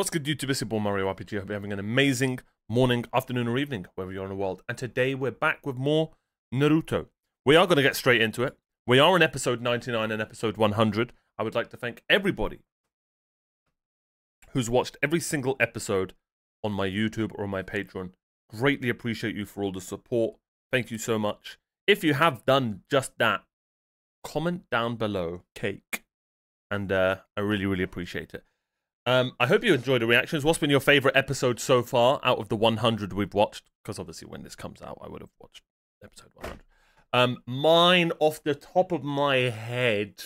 What's good, YouTube? It's your boy Omario RPG. I hope you're having an amazing morning, afternoon, or evening, wherever you are in the world. And today we're back with more Naruto. We are going to get straight into it. We are in episode 99 and episode 100. I would like to thank everybody who's watched every single episode on my YouTube or on my Patreon. Greatly appreciate you for all the support. Thank you so much. If you have done just that, comment down below cake. And uh, I really, really appreciate it. Um, I hope you enjoyed the reactions. What's been your favorite episode so far out of the 100 we've watched? Because obviously, when this comes out, I would have watched episode 100. Um, mine, off the top of my head,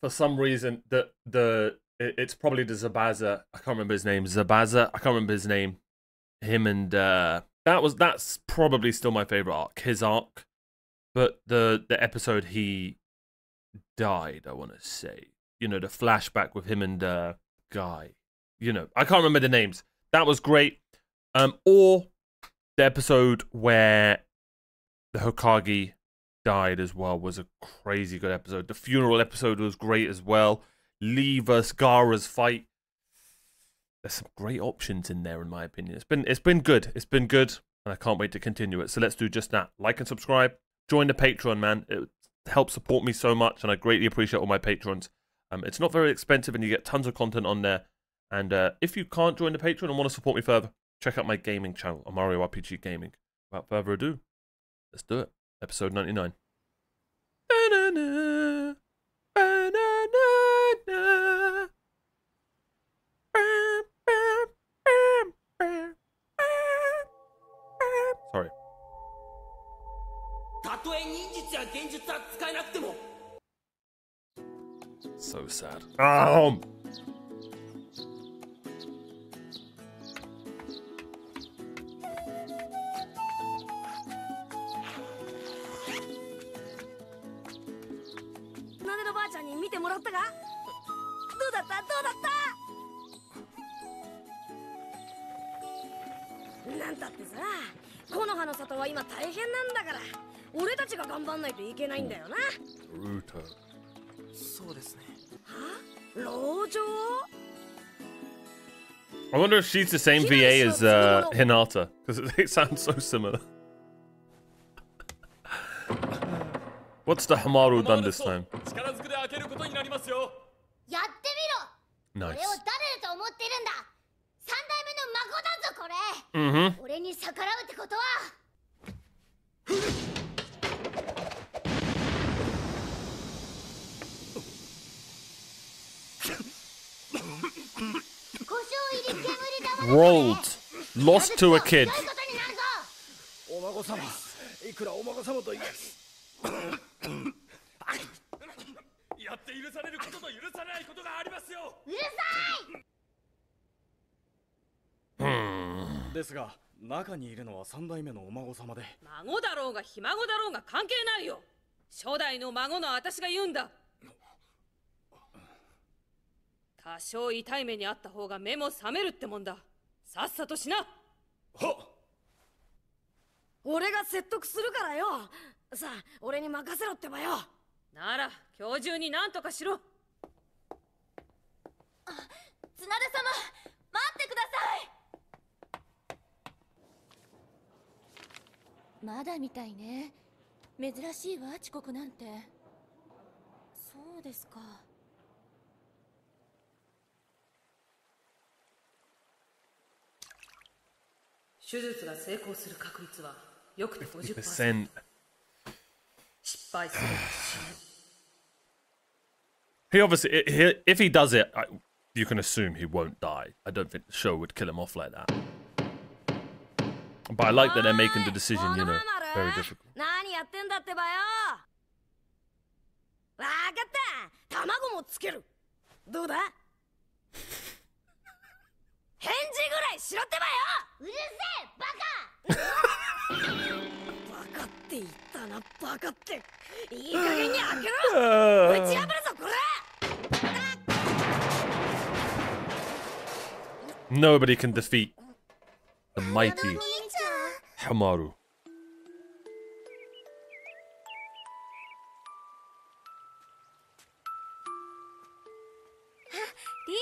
for some reason, the the it, it's probably the Zabuza. I can't remember his name. Zabuza. I can't remember his name. Him and uh, that was that's probably still my favorite arc. His arc, but the the episode he died. I want to say, you know, the flashback with him and uh, guy. You know, I can't remember the names. That was great. Um, or the episode where the Hokage died as well was a crazy good episode. The funeral episode was great as well. Lee vs Gaara's fight. There's some great options in there, in my opinion. It's been it's been good. It's been good, and I can't wait to continue it. So let's do just that. Like and subscribe. Join the Patreon, man. It helps support me so much, and I greatly appreciate all my patrons. Um, it's not very expensive, and you get tons of content on there. And uh, if you can't join the Patreon and want to support me further, check out my gaming channel, Omario RPG Gaming. Without further ado, let's do it. Episode 99. Ba-na-na, ba-na-na-na. So sad. Um.. なそうですね 老女 I wonder if she's the same VA as uh, Hinata because they sound so similar. What's the Hamaru done this time? 力ずくで開けることになりますよやってみろ Nice. 俺を誰だと思ってるんだ三代目の孫だぞこれ Mm-hmm. Rolled. Lost to a kid. お孫様いくらお孫様といえ やって許されることと許されないことがありますようるさい Hmm. ですが中にいるのは三代目のお孫様で孫だろうがひ孫だろうが関係ないよ初代の孫の私が言うんだ 多少痛い目にあった方が目も覚めるってもんださっさとしな。はっ。俺が説得するからよ。さあ俺に任せろってばよ。なら今日中に何とかしろ。綱田様待ってください。まだみたいね。珍しいわ遅刻なんて。そうですか 手術が成功する確率はよくて50% Percent. 失敗すれば死ぬ He obviously, i- he, if he does it, I, you can assume he won't die. I don't think the show would kill him off like that. But I like that they're making the decision, you know, very difficult. 何やってんだってばよわかった卵もつけるどうだ 返事ぐらいしろってばよ！うるせえバカ！バカって言ったなバカって。いい加減に開けろ！打ち破るぞこれ Nobody can defeat the mighty Hamaru. リ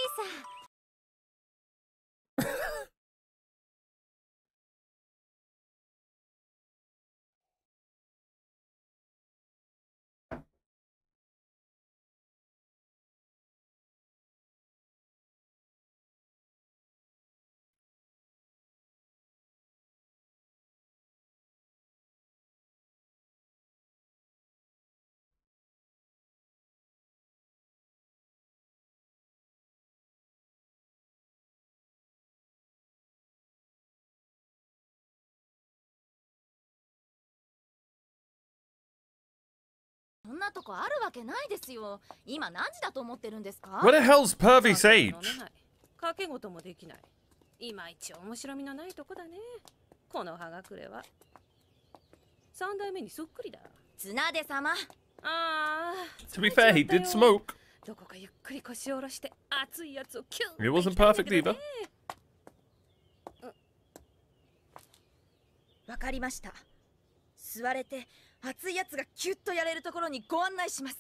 なとこあるわけないですよ今何時だと思ってるんですか What the hell's Pervy Sage? 掛け事もできないいまいち面白みのないとこだねこの葉がくれは三代目にそっくりだ綱手様ああ To be fair, he did smoke どこかゆっくり腰を下ろして熱いやつをキュン It wasn't perfect either わかりました座れて熱いやつがキュッとやれるところにご案内します。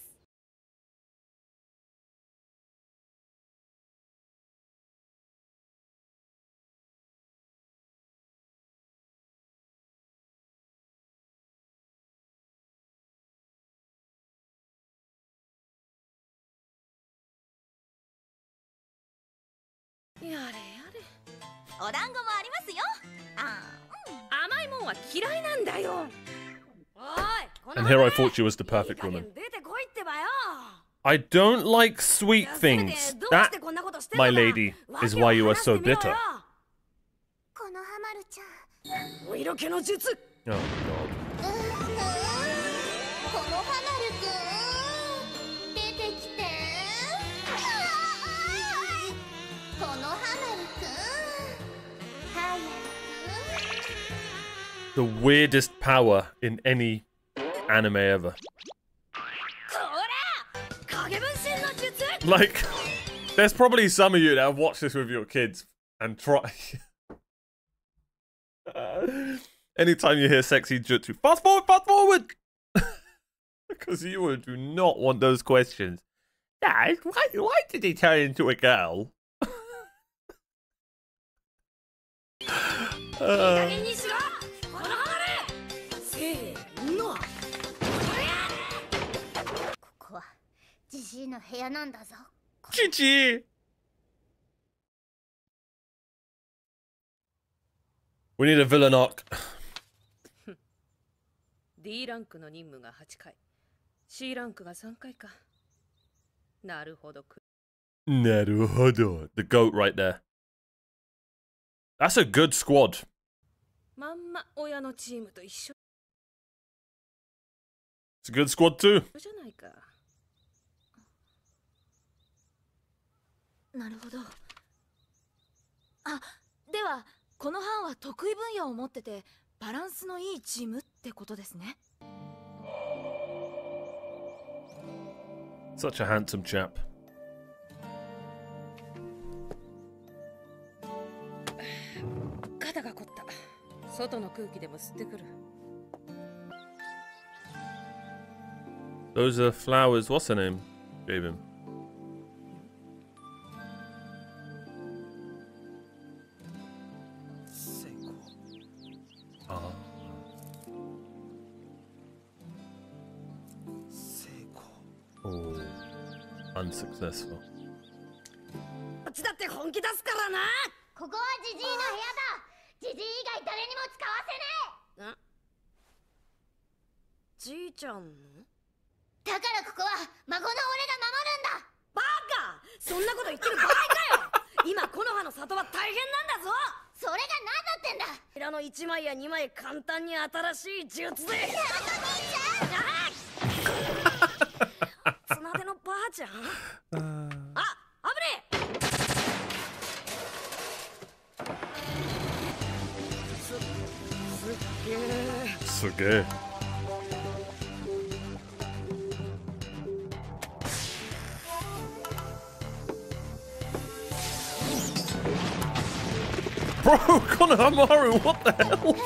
やれやれ。お団子もありますよ。あ甘いもんは嫌いなんだよ And here I thought she was the perfect woman. I don't like sweet things. That, my lady, is why you are so bitter. Oh, God. The weirdest power in any anime ever. Like, there's probably some of you that have watched this with your kids and try. uh, anytime you hear sexy jutsu, fast forward, fast forward! because you would do not want those questions. Dad, why, why did he turn into a girl? uh. ジジイの部屋なんだぞ GG! We need a villain arc. D ランクの任務が8回 C ランクが3回かなるほどく Naruhodo. The goat right there. That's a good squad. まんま親のチームと一緒 It's a good squad too. じゃないか なるほどあではこの班は得意分野を持っててバランスのいいチームってことですね Such a handsome chap. 肩が凝った外の空気でも吸ってくる Those are flowers. What's her name? Gave him. の部屋だ。ジジイ以外誰にも使わせないじいちゃんの？だからここは孫の俺が守るんだ。バカ！そんなこと言ってる場合かよ！今この葉の里は大変なんだぞ！それが何だってんだ。平の1枚や2枚簡単に新しい術で。綱手 のばあちゃん？え Suge. Bro, Konohamaru, what the hell?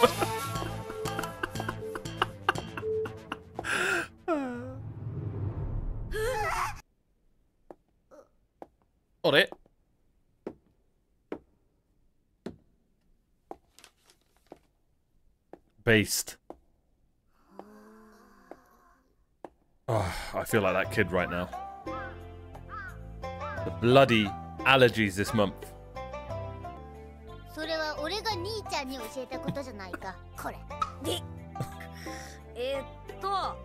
Got it. Based. Oh, I feel like that kid right now. The bloody allergies this month. それは俺が兄ちゃんに教えたことじゃないかこれでえーっとあ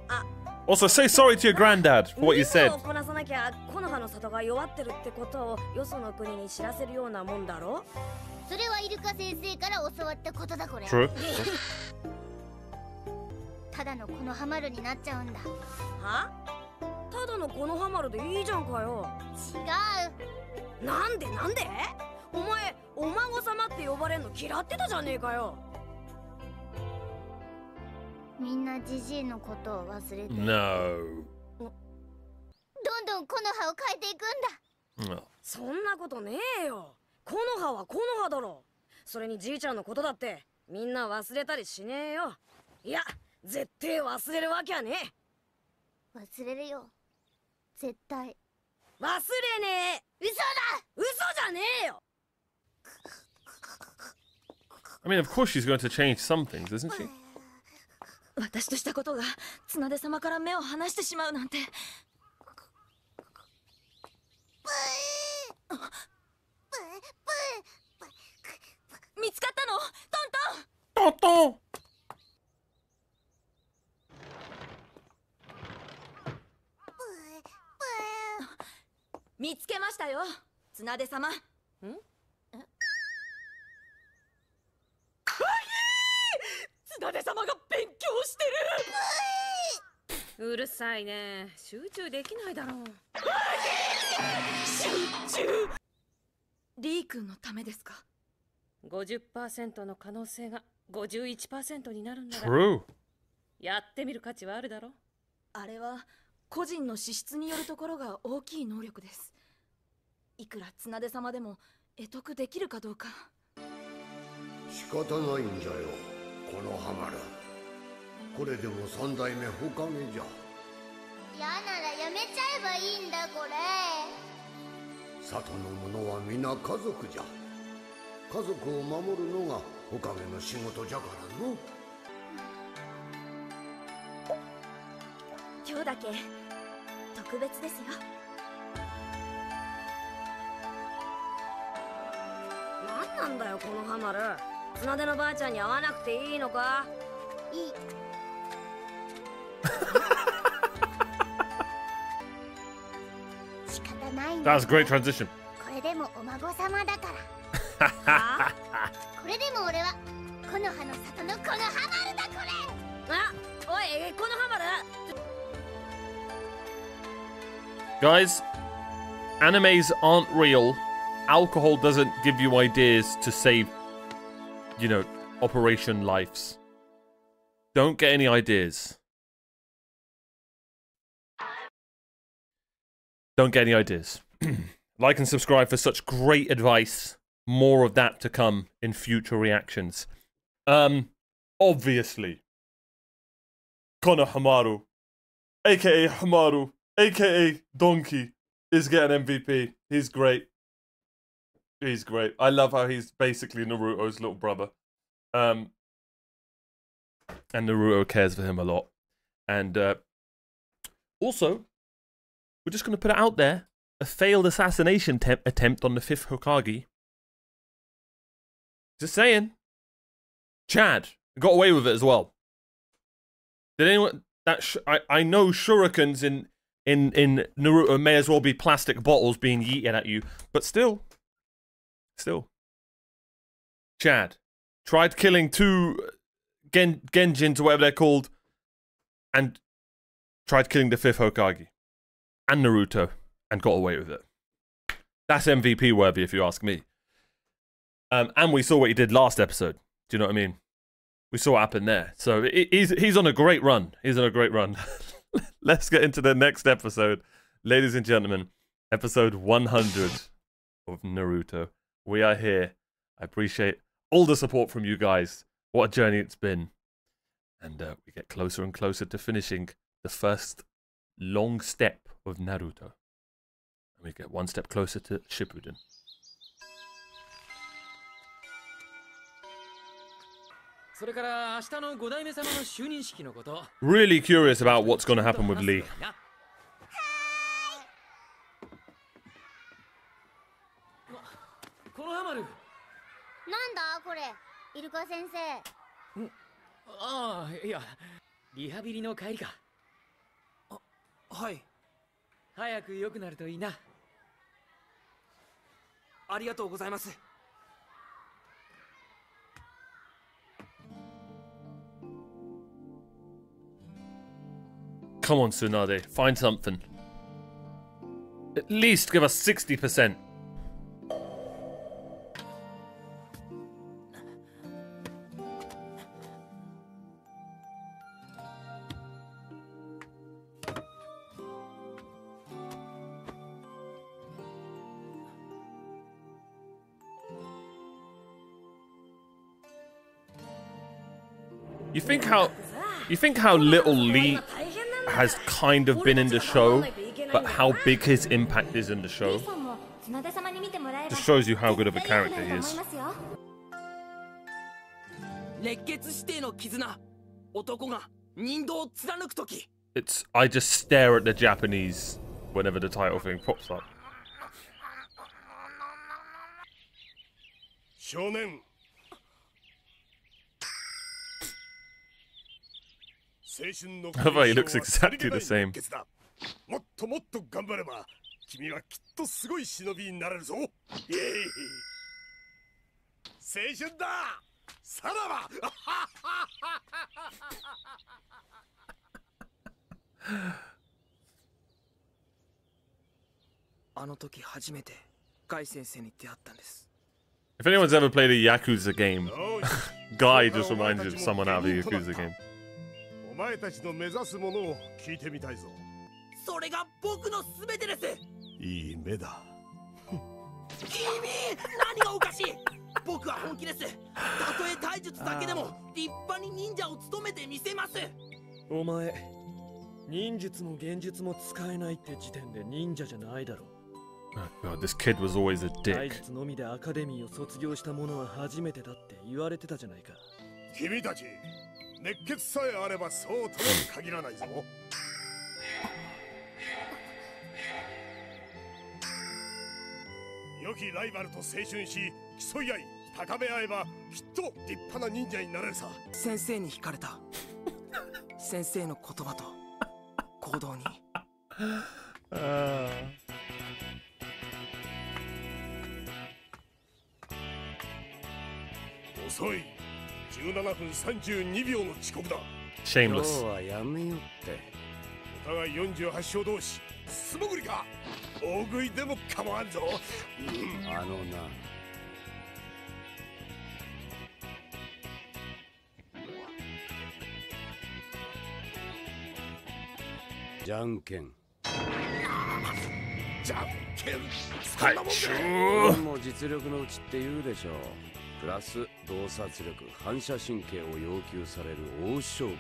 Also, say sorry to your granddad for what you 任務 said. をこなさなきゃ木の葉の里が弱ってるってことをよその国に知らせるようなもんだろそれはイルカ先生から教わったことだこれ True. ただのこのハマるになっちゃうんだ。は？ただのこのハマるでいいじゃんかよ。違う。なんで？なんで？お前お孫様って呼ばれんの嫌ってたじゃねえかよ。みんなジジイのことを忘れて。No. どんどん木の葉を変えていくんだ。No. そんなことねえよ。木の葉は木の葉だろ。それにじいちゃんのことだってみんな忘れたりしねえよ。いや絶対忘れるわけはねえ。忘れるよ。絶対。忘れねえ。嘘だ！嘘じゃねえよ。I mean, of course she's going to change some things, isn't she? 私としたことが綱手様から目を離してしまうなんて。見つかったの？トントン。Tonton! 見つけましたよ。綱手様。ん？綱手様が勉強してる！うるさいね。集中できないだろう。集中！リー君のためですか？50%の可能性が51%になるんなら。True. やってみる価値はあるだろあれは個人の資質によるところが大きい能力です。いくら綱手様でも得得できるかどうか。仕方ないんじゃよこのハマる。これでも三代目ほかげじゃ。嫌ならやめちゃえばいいんだこれ。里の者は皆家族じゃ。家族を守るのがほかげの仕事じゃからの。今日だけ特別ですよ。何なんだよこのハマる。綱手のばあちゃんに会わなくていいのか。いい。仕方ない That was a great transition. これでもお孫様だから。は これでも俺は木の葉の里のこのハマるだこれ Guys, animes aren't real. Alcohol doesn't give you ideas to save, you know, Operation Lives. Don't get any ideas. Don't get any ideas. like and subscribe for such great advice. More of that to come in future reactions. Um, obviously, Konohamaru, aka Hamaru, aka Donkey, is getting MVP. He's great. He's great. I love how he's basically Naruto's little brother. Um, and Naruto cares for him a lot. And uh, also, we're just going to put it out there a failed assassination te- attempt on the fifth Hokage. Just saying. Chad got away with it as well. Did anyone that I I know shurikens in in in Naruto may as well be plastic bottles being yeeted at you, but still, still. Chad tried killing two Gen- Genjins or whatever they're called, and tried killing the fifth Hokage and Naruto and got away with it. That's MVP worthy, if you ask me. Um, and we saw what he did last episode. Do you know what I mean? We saw what happened there. So he- he's he's on a great run. He's on a great run. Let's get into the next episode, ladies and gentlemen. Episode 100 of Naruto. We are here. I appreciate all the support from you guys. What a journey it's been. And uh, we get closer and closer to finishing the first long step of Naruto. And we get one step closer to Shippuden. それから明日の五代目様の就任式のこと。Really curious about what's going to happen with Lee. このハマるなんだこれ？イルカ先生。ああいやリハビリの帰りか。はい。早く良くなるといいな。ありがとうございます Come on, Tsunade. Find something. At least give us 60%. You think how you think how little Lee has kind of been in the show, but how big his impact is in the show さんも綱田様に見てもらえば just shows you how good of a character he 絶対良くなると思い is. ますよ熱血指定の絆男が人道を貫く時 It's I just stare at the Japanese whenever the title thing pops up. 少年 青春の I love how he looks 勲章は exactly the same. 熱だもっともっと頑張れば君はきっとすごい忍びになれるぞイエイ青春ださらばあの時初めてガイ先生に出会ったんです If anyone's ever played a Yakuza game, よし Guy just reminds you of someone out of a Yakuza game. お前たちの目指すものを聞いてみたいぞ。それが僕の全てです。いい目だ。君何がおかしい？僕は本気です。たとえ体術だけでも立派に忍者を務めてみせます。お前忍術も幻術も使えないって時点で忍者じゃないだろ Oh god, this kid was always a 体 dick. 術のみでアカデミーを卒業した者は初めてだって言われてたじゃないか。君たち熱血さえあればそうとは限らないぞ。良きライバルと青春し競い合い高め合えばきっと立派な忍者になれるさ。先生に惹かれた。先生の言葉と行動に。遅い17分32秒の遅刻だ。Shameless. はやめよって。お互い48勝同士素潜りか。大食いでも構わんぞ、うん。あのな。じゃんけん。じゃんけん。はい.も実力のうちって言うでしょうプラス洞察力反射神経を要求される大勝負よ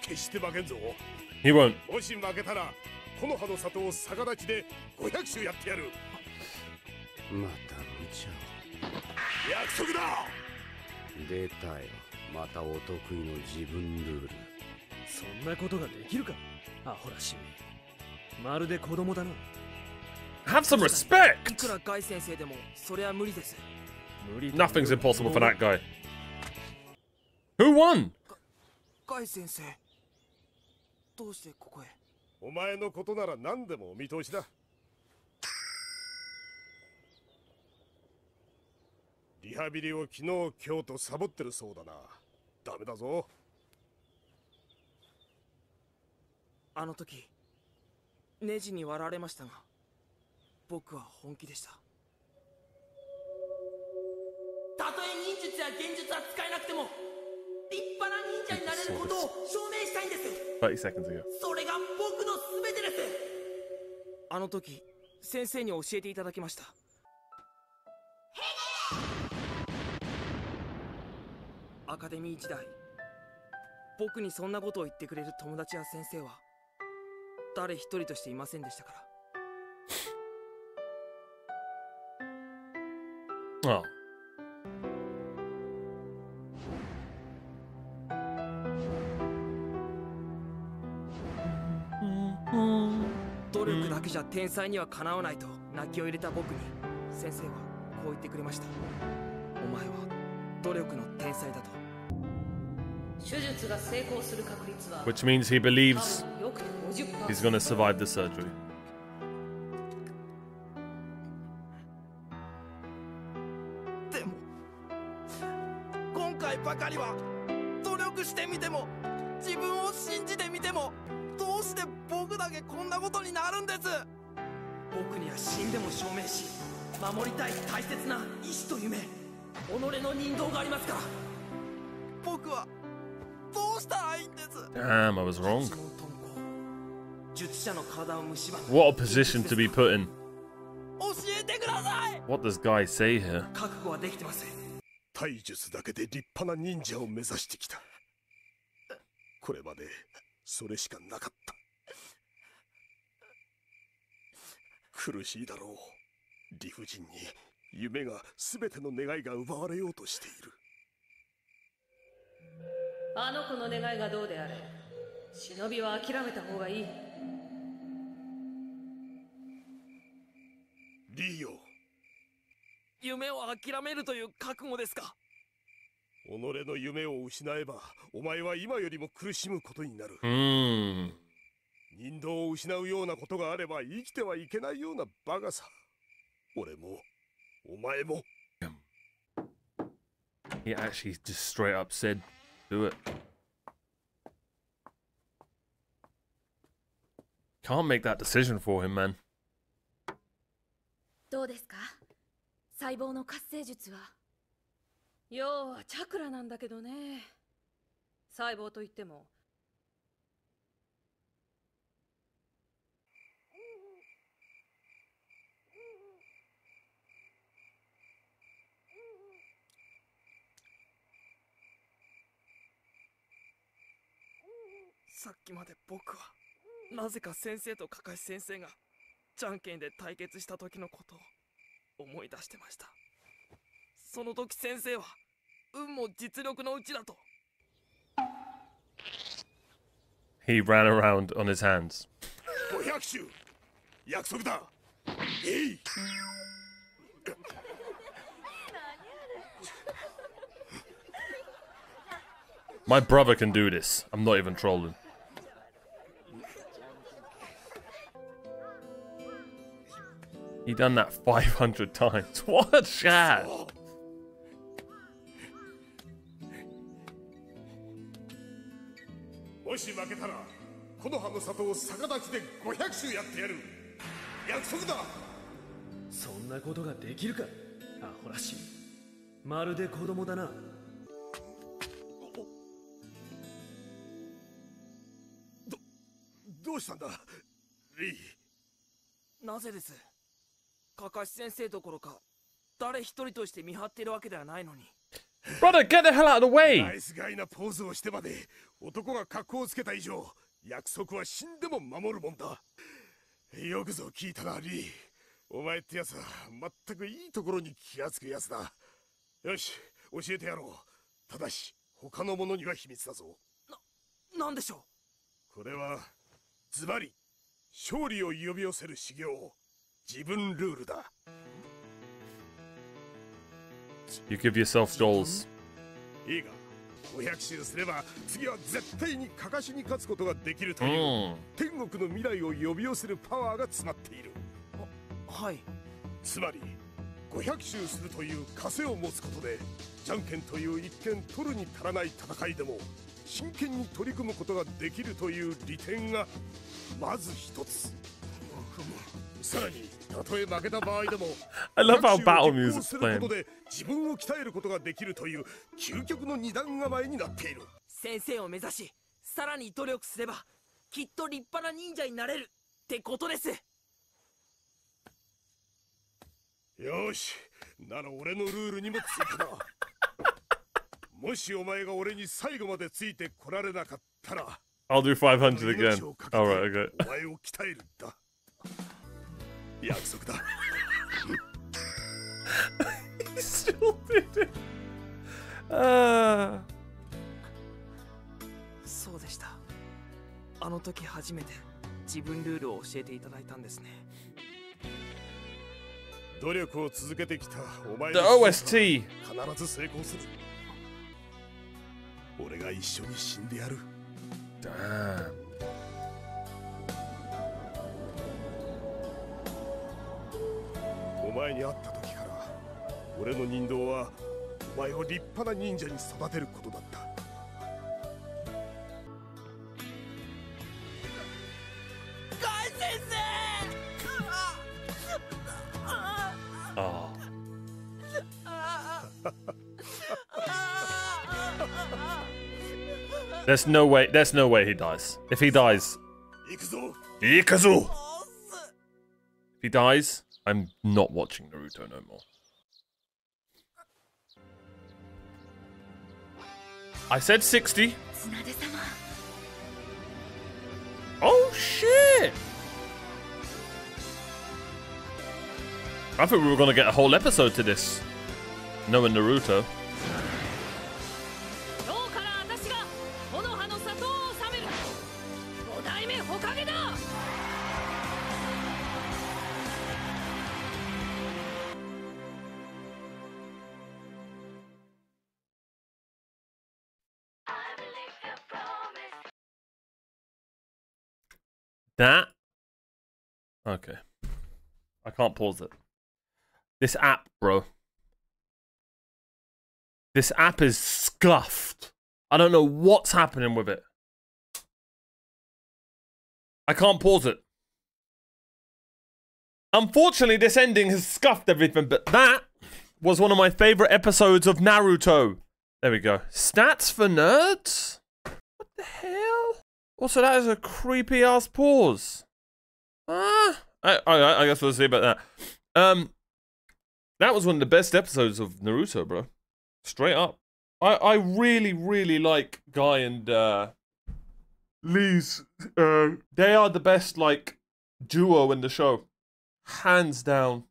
決して負けんぞ。He won't. もし負けたらこの葉の里を逆立ちで500周やってやる。また無茶約束だ。を出たよ。またお得意の自分ルール。そんなことができるか？アホらしい。まるで子供だな。Have some い respect. くらガイ先生でもそれは無理です Nothing's impossible for that guy. Who won? ガイ先生。どうしてここへ？お前のことなら何でもお見通しだ。リハビリを昨日今日とサボってるそうだな。ダメだぞ。あの時ネジに割られましたが僕は本気でしたたとえ忍術や幻術は使えなくても立派な忍者になれることを証明したいんです。30 seconds ago. それが僕の全てです。あの時先生に教えていただきました。アカデミー時代僕にそんなことを言ってくれる友達や先生は誰一人としていませんでしたから。Oh. 努じゃ天才にはかなわないと泣きを入れた僕に先生はこう言ってくれました。お前は努力の天才だと。手術が成功する確率は Which means he believes 多分よくて50% he's gonna survive the surgery. 守りたい大切な意志と夢己の人道がありますから。僕はどうしたらいいんです？Damn, I was wrong. 術者の体を蝕む。What a position to be put in. 教えてください！What does Guy say here? 覚悟はできてます体術だけで立派な忍者を目指してきた。これまでそれしかなかった。苦しいだろう理不尽に夢が全ての願いが奪われようとしている。あの子の願いがどうであれ忍びは諦めた方がいい。リーよ夢を諦めるという覚悟ですか？己の夢を失えばお前は今よりも苦しむことになる。Hmm. 人道を失うようなことがあれば生きてはいけないようなバカさ俺もお前も He actually just straight up said, do it. Can't make that decision for him, man. どうですか細胞の活性術は要はチャクラなんだけどね細胞といってもさっきまで僕はなぜか先生とかかし先生がじゃんけんで対決した時のことを思い出してましたその時先生は運も実力のうちだと He ran around on his hands. 500種約束だえい My brother can do this. I'm not even trolling. He done that 500 times. What? A chat. もし負けたらこの葉の里を逆立ちで500種やってやる。約束だ。そんなことができるか？アホらしい。まるで子供だな。どうしたんだ？リー。なぜです？かかし先生どころか誰一人として見張っているわけではないのに。Brother, get the hell out of the ナ way! イスガイなポーズをしてまで男が格好をつけた以上約束は死んでも守るもんだ。よくぞ聞いたなリー。お前ってやつは全くいいところに気がつくやつだ。よし教えてやろう。ただし他の者には秘密だぞ。なんでしょこれはズバリ勝利を呼び寄せる修行自分ルールだ。You give yourself goals. いいか500周すれば次は絶対にかかしに勝つことができるという、うん。天国の未来を呼び寄せるパワーが詰まっている。うはい。つまり500周するという枷を持つことでじゃんけんという一見取るに足らない戦いでも真剣に取り組むことができるという利点がまず一つさらにたとえ負けた場合でも I love how 500 battle 周を music's 実行すること playing. で自分を鍛えることができるという究極の二段構えになっている先生を目指しさらに努力すればきっと立派な忍者になれるってことですよしなら俺のルールにも追加だもしお前が俺に最後までついてこられなかったら I'll do 500 again. Alright, okay. 約束だ He still did it. Ah. そうでしたあの時初めて自分ルールを教えていただいたんですね努力を続けてきたお前の OST. 必ず成功する俺が一緒に死んでやる Damn. 前に会った時から俺の人道はお前を立派な忍者に育てることだった海先生ああ There's no way. There's no way he dies. If he dies, 行くぞ。行くぞ。If he dies, I'm not watching Naruto no more. I said 60. Oh shit! I thought we were gonna get a whole episode to this. Knowing Naruto. That. Okay. I can't pause it. This app, bro. This app is scuffed. I don't know what's happening with it. I can't pause it. Unfortunately, this ending has scuffed everything, but that was one of my favorite episodes of Naruto. There we go. Stats for nerds? What the hell? Also, that is a creepy ass pause. Ah, I, I, I guess we'll see about that. Um, that was one of the best episodes of Naruto, bro. Straight up. I, I really, really like Guy and uh, Lee's. Uh, they are the best like duo in the show, hands down.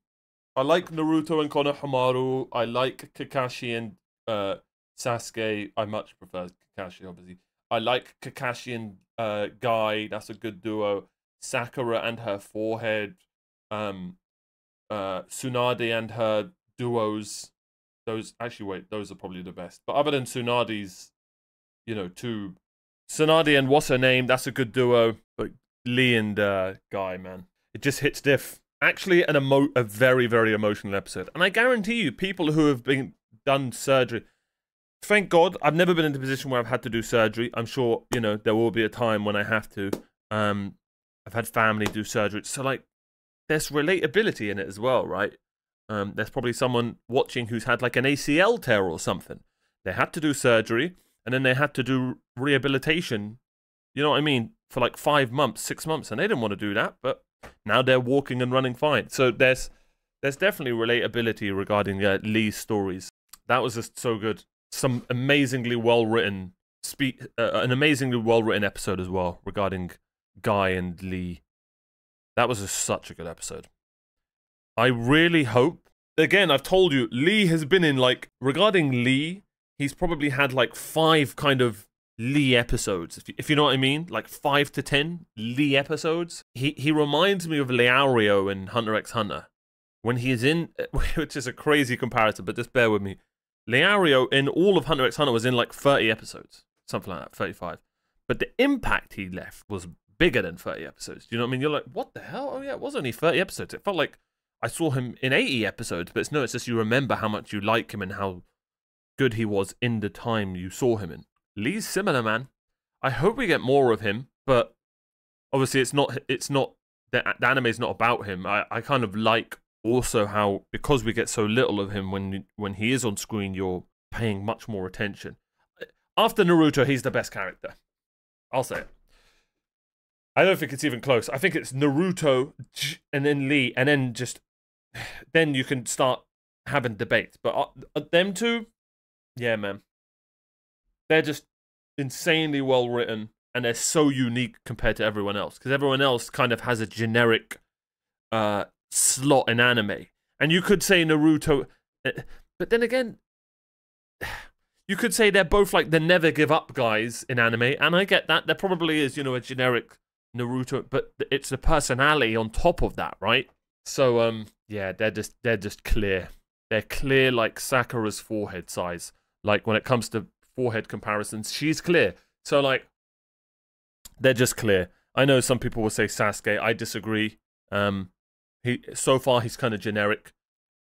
I like Naruto and Konohamaru. I like Kakashi and uh, Sasuke. I much prefer Kakashi, obviously. I like Kakashi and uh, Guy. That's a good duo. Sakura and her forehead. Um, uh, Tsunade and her duos. Those actually wait, those are probably the best. But other than Tsunade's, you know, two Tsunade and what's her name? That's a good duo. But Lee and uh, Guy, man, it just hits diff. Actually, an emo- a very very emotional episode, and I guarantee you, people who have been done surgery. Thank God, I've never been in a position where I've had to do surgery. I'm sure you know there will be a time when I have to. Um, I've had family do surgery, so like, there's relatability in it as well, right? Um, there's probably someone watching who's had like an ACL tear or something. They had to do surgery and then they had to do rehabilitation. You know what I mean? For like five months, six months, and they didn't want to do that, but now they're walking and running fine. So there's there's definitely relatability regarding uh, Lee's stories. That was just so good. Some amazingly well written speak, uh, an amazingly well written episode as well regarding Guy and Lee. That was just such a good episode. I really hope. Again, I've told you, Lee has been in like regarding Lee. He's probably had like five kind of Lee episodes, if you, if you know what I mean, like five to ten Lee episodes. He he reminds me of Leorio in Hunter x Hunter when he is in, which is a crazy comparison, but just bear with me. Leorio in all of Hunter x Hunter was in like thirty episodes, something like that, thirty-five. But the impact he left was bigger than thirty episodes. Do you know what I mean? You're like, what the hell? Oh yeah, it was only thirty episodes. It felt like I saw him in 80 episodes, but it's no, it's just you remember how much you like him and how good he was in the time you saw him in. Lee's similar, man. I hope we get more of him, but obviously it's not it's not the, the anime is not about him. I, I kind of like also how because we get so little of him when when he is on screen, you're paying much more attention. After Naruto, he's the best character. I'll say it. I don't think it's even close. I think it's Naruto and then Lee, and then just then you can start having debates. But uh, uh, them two, yeah, man, they're just insanely well written, and they're so unique compared to everyone else. Because everyone else kind of has a generic uh, slot in anime, and you could say Naruto, uh, but then again. You could say they're both like the never give up guys in anime, and I get that. There probably is, you know, a generic Naruto, but it's the personality on top of that, right? So um yeah, they're just they're just clear. They're clear like Sakura's forehead size. Like when it comes to forehead comparisons, she's clear. So like they're just clear. I know some people will say Sasuke. I disagree. Um he so far he's kind of generic.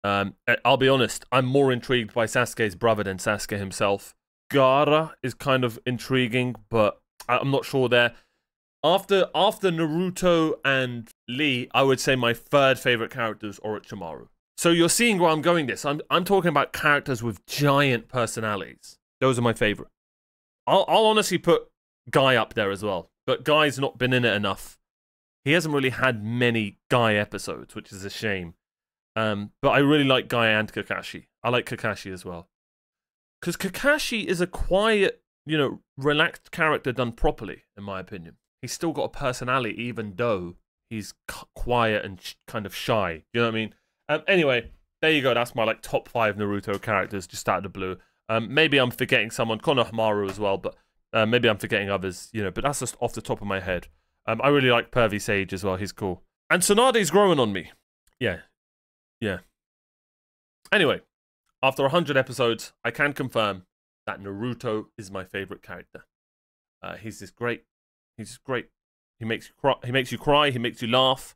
Um I'll be honest, I'm more intrigued by Sasuke's brother than Sasuke himself. Gaara is kind of intriguing, but I'm not sure there after after Naruto and Lee, I would say my third favorite character is Orochimaru. So you're seeing where I'm going. This I'm I'm talking about characters with giant personalities. Those are my favorite. I'll I'll honestly put Guy up there as well. But Guy's not been in it enough. He hasn't really had many Guy episodes, which is a shame. Um, but I really like Guy and Kakashi. I like Kakashi as well. Because Kakashi is a quiet, you know, relaxed character done properly, in my opinion. He's still got a personality, even though he's quiet and kind of shy. You know what I mean? Um, anyway, there you go. That's my like top five Naruto characters just out of the blue. Um, maybe I'm forgetting someone, Konohamaru as well, but uh, maybe I'm forgetting others, you know. But that's just off the top of my head. Um, I really like Pervy Sage as well. He's cool. And Tsunade's growing on me. Yeah, yeah. Anyway, after 100 episodes, I can confirm that Naruto is my favorite character. Uh, he's just great. He's great. He makes you cry. He makes you cry. He makes you laugh.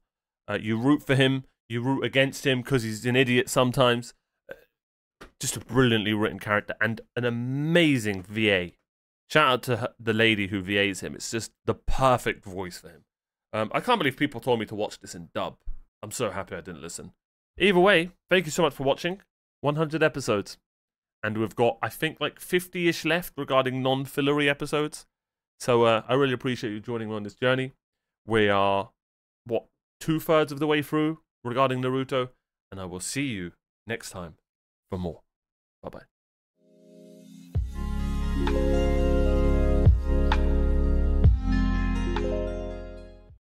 Uh, you root for him. You root against him because he's an idiot sometimes. Uh, just a brilliantly written character and an amazing VA. Shout out to her, the lady who VAs him. It's just the perfect voice for him. Um, I can't believe people told me to watch this in dub. I'm so happy I didn't listen. Either way, thank you so much for watching. 100 episodes. And we've got, I think, like 50 ish left regarding non fillery episodes. So uh, I really appreciate you joining me on this journey. We are, what, two thirds of the way through regarding Naruto. And I will see you next time for more. Bye bye.